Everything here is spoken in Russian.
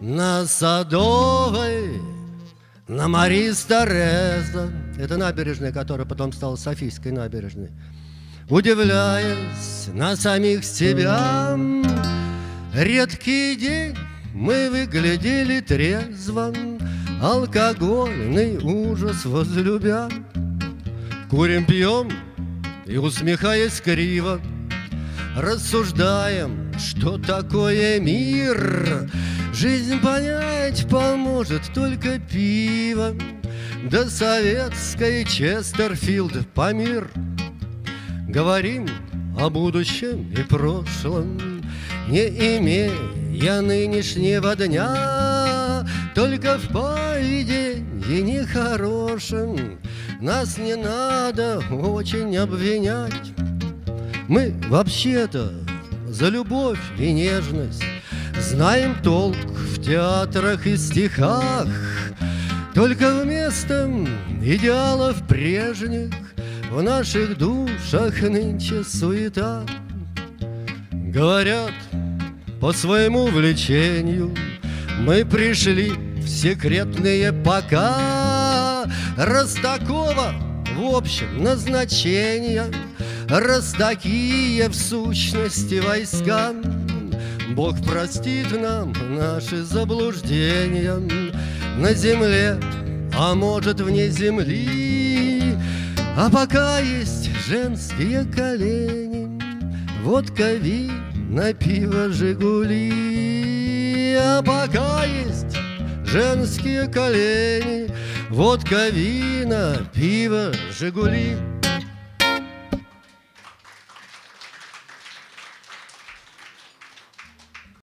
На Садовой, на Мари Стареза Это набережная, которая потом стала Софийской набережной Удивляясь на самих себя. Редкий день мы выглядели трезво Алкогольный ужас возлюбя. Курим, пьем и, усмехаясь криво Рассуждаем, что такое мир Жизнь понять поможет только пиво. Да советской Честерфилд Памир Говорим о будущем и прошлом Не имея нынешнего дня. Только в поведении нехорошем Нас не надо очень обвинять. Мы вообще-то за любовь и нежность Знаем толк в театрах и стихах Только вместо идеалов прежних В наших душах нынче суета. Говорят, по своему влечению Мы пришли в секретные пока. Раз такого, в общем, назначения Раз такие в сущности войска Бог простит нам наши заблуждения На земле, а может вне земли. А пока есть женские колени Водка, вина, пиво, Жигули А пока есть женские колени Водка, вина, пиво, Жигули